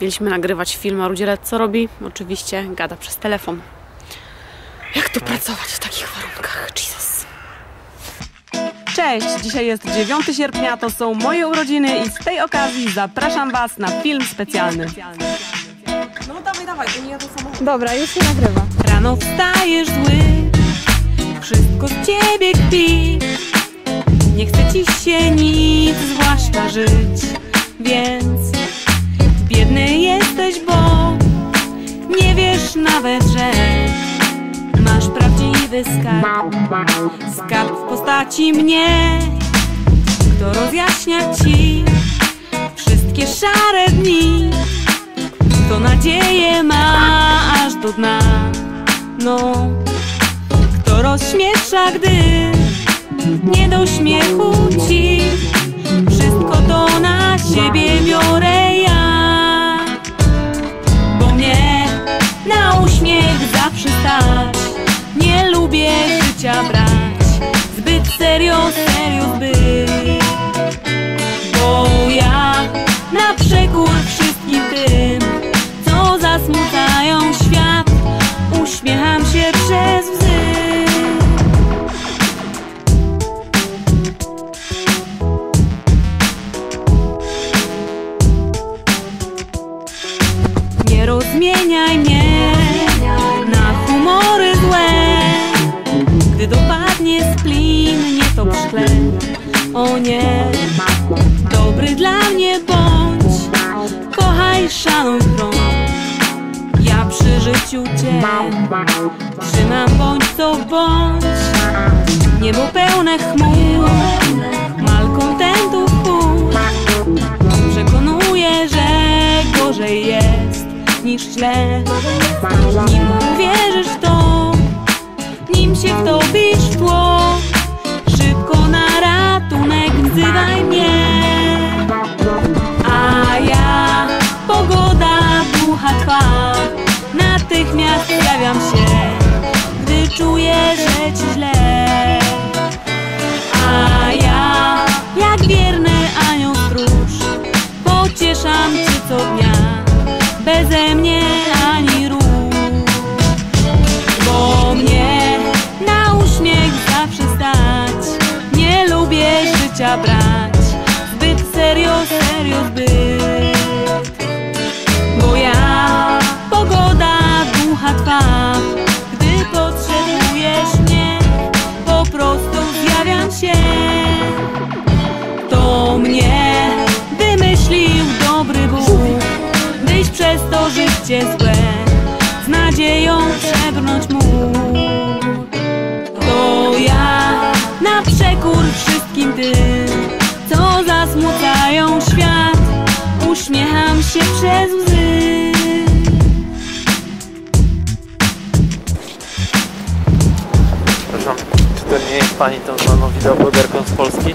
Mieliśmy nagrywać film, a Rudzielec co robi? Oczywiście gada przez telefon. Jak to pracować w takich warunkach? Jesus. Cześć, dzisiaj jest 9 sierpnia, to są moje urodziny i z tej okazji zapraszam Was na film specjalny. No dawaj, dawaj, jadę samochodem. Dobra, już się nagrywa. Rano wstajesz zły, wszystko z ciebie kpi. Nie chce ci się nic, zwłaszcza żyć, więc jesteś, bo nie wiesz nawet, że masz prawdziwy skarb. Skarb w postaci mnie, kto rozjaśnia ci wszystkie szare dni. Kto nadzieję ma aż do dna No Kto rozśmiesza, gdy Nie do śmiechu ci Wszystko to na siebie biorę stać Nie lubię życia brać. Zbyt serio, serio zbyt. Bo ja na przekór wszystkim tym, co zasmucają świat, uśmiecham się przez łzy. Nie rozmieniaj mnie dopadnie splin, nie to szkle. O nie, dobry dla mnie bądź. Kochaj, szanuj chron Ja przy życiu Cię Trzymam bądź co bądź. Niebo pełne chmur Malkontentów pół Przekonuję, że gorzej jest niż źle twa Natychmiast zjawiam się Gdy czuję, że ci źle. A ja, jak wierny anioł stróż Pocieszam cię co dnia. Beze mnie ani ruch. Bo mnie na uśmiech zawsze stać. Nie lubię życia brać. Zbyt serio, serio zbyt życie złe Z nadzieją przebrnąć mógł To ja na przekór wszystkim tym Co zasmucają świat. Uśmiecham się przez łzy. Przepraszam, czy to nie jest pani tą znaną wideoblogerką z Polski?